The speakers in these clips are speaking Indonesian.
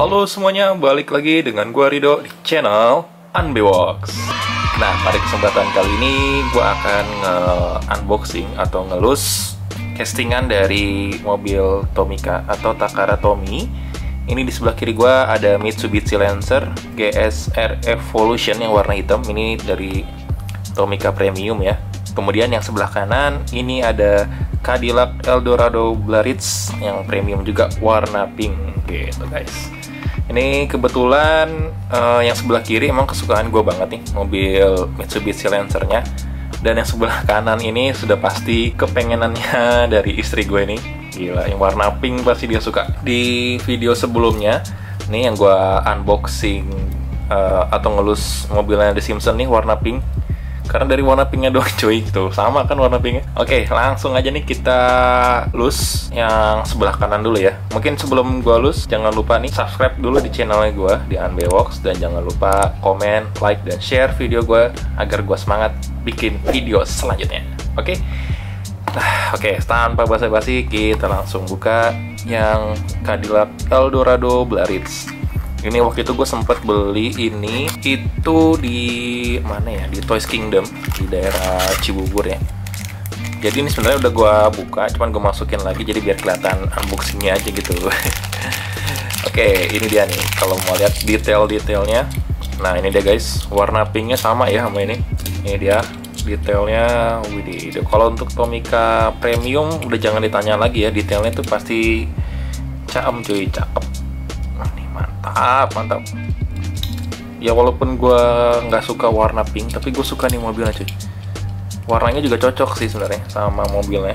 Halo semuanya, balik lagi dengan gua Rido di channel Unbox. Nah, pada kesempatan kali ini gua akan nge-unboxing atau ngelus castingan dari mobil Tomica atau Takara Tomy. Ini di sebelah kiri gua ada Mitsubishi Lancer GSR Evolution yang warna hitam. Ini dari Tomica Premium ya. Kemudian yang sebelah kanan ini ada Cadillac Eldorado Blariz yang premium juga warna pink gitu guys. Ini kebetulan uh, yang sebelah kiri emang kesukaan gue banget nih mobil Mitsubishi Lancer-nya. Dan yang sebelah kanan ini sudah pasti kepengenannya dari istri gue nih gila yang warna pink pasti dia suka. Di video sebelumnya nih yang gue unboxing uh, atau ngelus mobilnya The Simpsons nih warna pink karena dari warna pinknya doang cuy. Tuh sama kan warna pinknya. Oke langsung aja nih kita lus yang sebelah kanan dulu ya. Mungkin sebelum gua lus jangan lupa nih subscribe dulu di channelnya gua di Unbox dan jangan lupa komen like dan share video gua agar gua semangat bikin video selanjutnya. Oke? Nah, oke, tanpa basa-basi kita langsung buka yang Cadillac Eldorado Blariz ini waktu itu gue sempet beli ini itu di mana ya? Di Toys Kingdom di daerah Cibubur ya. Jadi ini sebenarnya udah gue buka cuman gue masukin lagi jadi biar kelihatan unboxingnya aja gitu. Oke ini dia nih kalau mau lihat detail-detailnya. Nah ini dia guys. Warna pinknya sama ya sama ini. Ini dia detailnya widih. Kalau untuk Tomica Premium udah jangan ditanya lagi ya detailnya tuh pasti caem cuy. Cakep mantap mantap. Ya walaupun gue nggak suka warna pink tapi gue suka nih mobilnya cuy. Warnanya juga cocok sih sebenarnya sama mobilnya.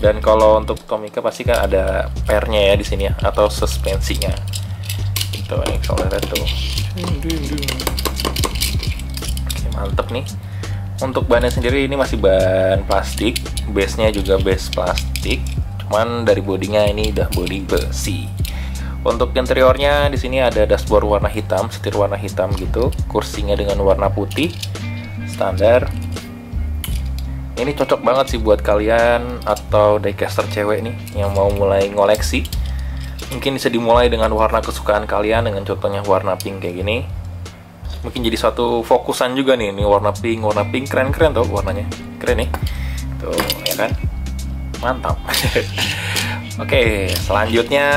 Dan kalau untuk Tomica pasti kan ada pernya ya di sini ya atau suspensinya. Kalau lihat tuh. Oke mantep nih. Untuk bannya sendiri ini masih ban plastik. Base nya juga base plastik. Cuman dari bodinya ini udah body besi untuk interiornya di sini ada dashboard warna hitam, setir warna hitam gitu, kursinya dengan warna putih standar. Ini cocok banget sih buat kalian atau diecaster cewek nih yang mau mulai ngoleksi. Mungkin bisa dimulai dengan warna kesukaan kalian dengan contohnya warna pink kayak gini. Mungkin jadi suatu fokusan juga nih, ini warna pink, warna pink keren-keren tuh warnanya. Keren nih. Tuh, ya kan? Mantap. Oke, selanjutnya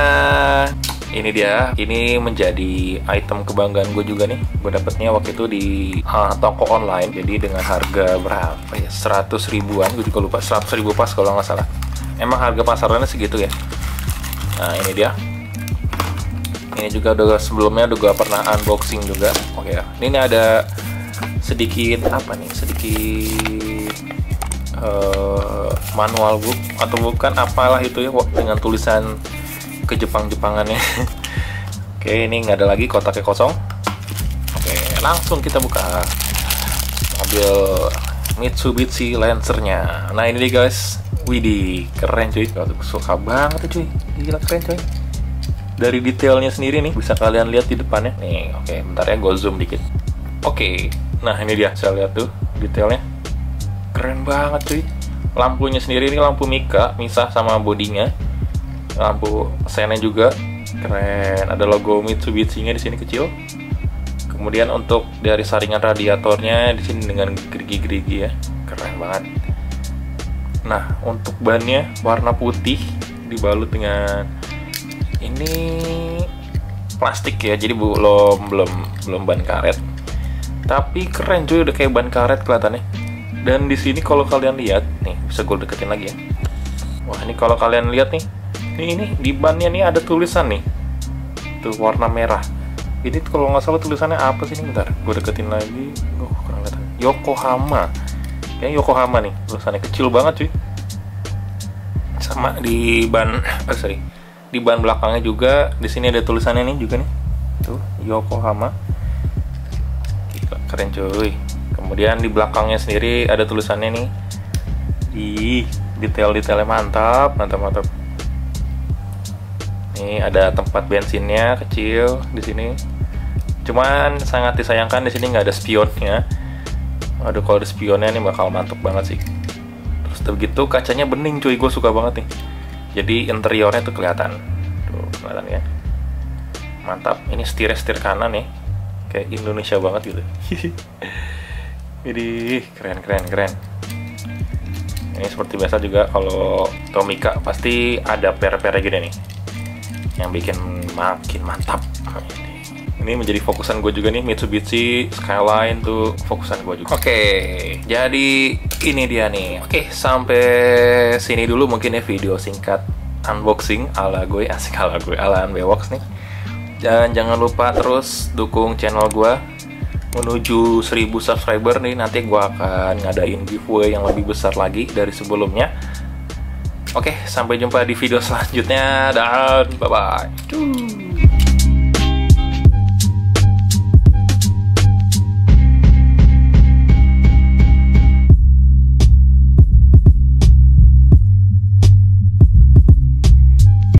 ini dia. Ini menjadi item kebanggaan gue juga nih. Gue dapetnya waktu itu di uh, toko online. Jadi dengan harga berapa ya? 100 ribuan. Gue juga lupa. 100 ribu pas kalau nggak salah. Emang harga pasarannya segitu ya? Nah ini dia. Ini juga udah sebelumnya udah gue pernah unboxing juga. Oke ya. Ini ada sedikit apa nih? Sedikit uh, manual book atau bukan apalah itu ya dengan tulisan ke Jepang-Jepangannya. Oke ini nggak ada lagi kotaknya kosong. Oke langsung kita buka. Mobil Mitsubishi Lancernya. Nah ini deh guys. Widih keren cuy. Suka banget cuy. Gila keren cuy. Dari detailnya sendiri nih bisa kalian lihat di depannya. Nih oke bentar ya gue zoom dikit. Oke nah ini dia. Saya lihat tuh detailnya. Keren banget cuy. Lampunya sendiri ini lampu Mika misah sama bodinya lampu senya juga. Keren. Ada logo Mitsubishi-nya di sini kecil. Kemudian untuk dari saringan radiatornya di sini dengan gerigi-gerigi ya. Keren banget. Nah untuk bannya warna putih dibalut dengan ini plastik ya. Jadi belum belum belum ban karet. Tapi keren cuy udah kayak ban karet kelihatannya. Dan di sini kalau kalian lihat nih bisa gue deketin lagi ya. Wah ini kalau kalian lihat nih ini ini di bannya nih ada tulisan nih. Tuh warna merah. Ini kalau nggak salah tulisannya apa sih ini? Bentar gue deketin lagi. Oh, kurang kelihatan. Yokohama. Kayaknya Yokohama nih tulisannya. Kecil banget cuy. Sama di ban oh, sorry. Di ban belakangnya juga di sini ada tulisannya nih juga nih. Tuh Yokohama. Keren cuy. Kemudian di belakangnya sendiri ada tulisannya nih. Di detail-detailnya mantap mantap mantap ini ada tempat bensinnya kecil di sini. Cuman sangat disayangkan di sini nggak ada spionnya. Aduh kalau ada spionnya ini bakal mantap banget sih. Terus begitu kacanya bening cuy, gue suka banget nih. Jadi interiornya tuh kelihatan. Tuh kelihatan ya. mantap ini setir setir kanan nih kayak Indonesia banget gitu jadi keren keren keren ini seperti biasa juga kalau Tomica pasti ada per-per gini nih yang bikin makin mantap. Ini menjadi fokusan gue juga nih Mitsubishi Skyline tuh fokusan gue juga. Oke. Jadi ini dia nih. Oke sampai sini dulu mungkin ya video singkat unboxing ala gue asik ala gue ala Unbox nih. Dan jangan lupa terus dukung channel gue menuju 1000 subscriber nih nanti gue akan ngadain giveaway yang lebih besar lagi dari sebelumnya Oke, sampai jumpa di video selanjutnya dan bye bye.